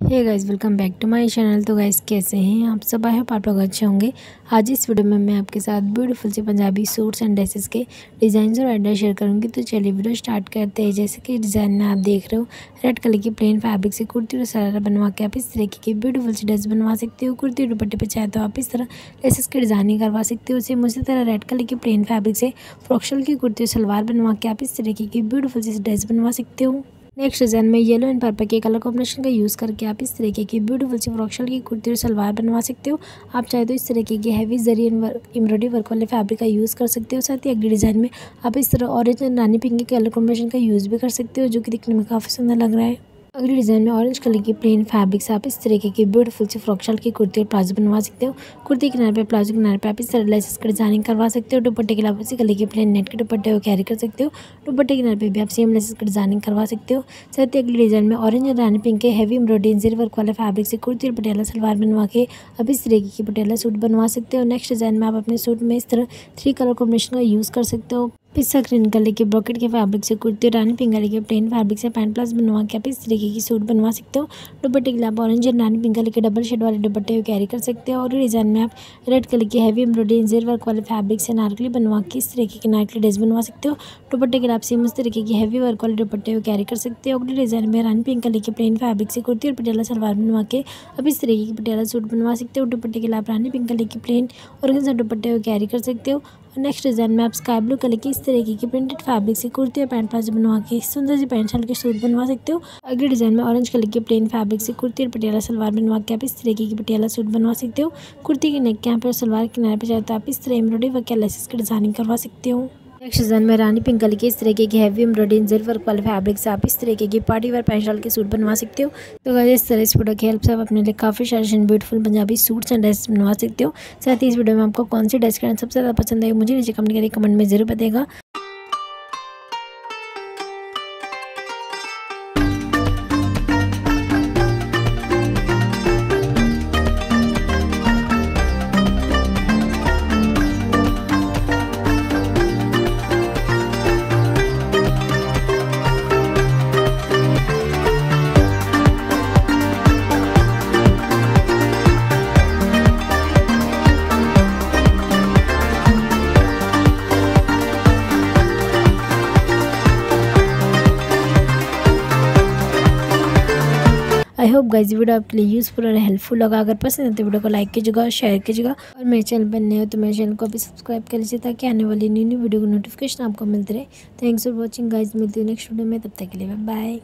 Hey guys welcome back to my channel तो guys कैसे हैं? आप सब आए आप लोग अच्छे होंगे। आज इस वीडियो में मैं आपके साथ ब्यूटीफुल से पंजाबी सूट्स एंड ड्रेसेस के डिज़ाइन और आइडिया शेयर करूँगी। तो चलिए वीडियो स्टार्ट करते हैं। जैसे कि डिज़ाइन में आप देख रहे हो रेड कलर की प्लेन फैब्रिक से कुर्ती और सरारा बनवा के आप इस तरीके की ब्यूटीफुल सी ड्रेस बनवा सकते हो। कुर्ती दुपट्टे पर चाहे तो आप इस तरह ड्रेसेस की डिज़ाइनिंग करवा सकते हो। उसे मुझे तरह रेड कलर की प्लेन फैब्रिक से फ्रॉक्शल की कुर्ती और सलवार बनवा के आप इस तरीके की ब्यूटीफुल सी ड्रेस बनवा सकते हो। नेक्स्ट डिज़ाइन में येलो एंड पर्पल के कलर कॉम्बिनेशन का यूज़ करके आप इस तरीके की ब्यूटीफुल सी फ्रॉक्शल की कुर्ती और सलवार बनवा सकते हो। आप चाहे तो इस तरीके की हैवी जरी एम्ब्रॉयडरी वर्क वाले फैब्रिक का यूज़ कर सकते हो। साथ ही अगली डिज़ाइन में आप इस तरह ऑरेंज एंड रानी पिंक के कलर कॉम्बिनेशन का यूज़ भी कर सकते हो, जो कि दिखने में काफ़ी सुंदर लग रहा है। अगली डिज़ाइन में ऑरेंज कलर की प्लेन फैब्रिक से आप इस तरीके की ब्यूटीफुल से फ्रॉक शाल की कुर्ती और प्लाजो बनवा सकते हो। कुर्ती किनारे पे, प्लाजो किनारे पे आप इस तरह लेसेस का डिज़ाइनिंग करवा सकते हो। दुपट्टे के अलावा इसी कलर के प्लेन नेट के दुपट्टे को कैरी कर सकते हो। दुपट्टे किनारे पे भी आप सेम लेसेस का डिज़ाइनिंग करवा सकते हो। साथ ही अगली डिज़ाइन में ऑरेंज और रानी पिंक के हैवी एम्ब्रॉयडरी जीर वर्क वाले फैब्रिक से कुर्ती और पटियाला सलवार बनवा के आप इस तरीके की पटियाला सूट बनवा सकते हो। नेक्स्ट डिज़ाइन में आप अपने सूट में इस तरह थ्री कलर कॉम्बिनेशन का यूज़ कर सकते हो। पिस्सा ग्रीन कलर के ब्रॉकेट के फैब्रिक से कुर्ती और रानी पिंक कलर के प्लेन फैब्रिक से पैंट प्लस बनवा के आप इस तरीके की सूट बनवा सकते हो। दुपट्टे के लिए आप ऑरेंज और रानी पिंक कलर के डबल शेड वाले दुपट्टे कैरी कर सकते हो और डिज़ाइन में आप रेड कलर की हैवी एम्ब्रॉडरी जेर वर्क वाले फैब्रिक से नारकली बनवा के इस तरीके के नारकली ड्रेस बनवा सकते हो। दुपट्टे के लिए आप सेम इस तरीके की हैवी वर्क वाले दुपट्टे को कैरी कर सकते हो। अगले डिज़ाइन में रानी पिंक कलर के प्लेन फैब्रिक से कुर्ती और पटियाला सलवार बनवा के अब इस तरीके की पटियाला सूट बनवा सकते हो। दुपट्टे के लिए आप रानी पिंक कलर की प्लेन और दुपट्टे को कैरी कर सकते हो। नेक्स्ट डिज़ाइन में आप स्काई ब्लू कलर की इस तरीके की प्रिंटेड फैब्रिक से कुर्ती और पैंट प्लाजो बनवा के सुंदर सी पैंट शर्ट के सूट बनवा सकते हो। अगले डिज़ाइन में ऑरेंज कलर की प्लेन फैब्रिक से कुर्ती और पटियाला सलवार बनवा के आप इस तरीके की पटियाला सूट बनवा सकते हो। कुर्ती के नेक के यहाँ पर सलवार किनारे पर तो आप इस तरह एम्ब्रॉयडरी वर्क या की डिज़ाइनिंग करवा सकते हो। नेक्स्ट डिज़ाइन में रानी पिंकल कलर के इस तरीके की हैवी एम्ब्रॉडरी जेल वर्क वाले फैब्रिक से आप इस तरीके की पार्टी वेयर शर्ट के सूट बनवा सकते हो। तो अगर इस तरह इस वीडियो की हेल्प से आप अपने लिए काफ़ी सारे beautiful Punjabi suits and dress बनवा सकते हो। साथ ही इस वीडियो में आपको कौन सी ड्रेस करना सबसे ज़्यादा पसंद है मुझे नीचे कमेंट करिए कमेंट में ज़रूर बताएगा आई होप गाइज़ वीडियो आपके लिए यूज़फुल और हेल्पफुल लगा। अगर पसंद है तो वीडियो को लाइक कीजिएगा और शेयर कीजिएगा। और मेरे चैनल पर नए हो तो मेरे चैनल को भी सब्सक्राइब कर लीजिए ताकि आने वाली न्यू न्यू वीडियो को नोटिफिकेशन आपको मिलते रहे। थैंक्स फॉर वॉचिंग गाइज़ मिलती हूँ नेक्स्ट वीडियो में। तब तक के लिए बाय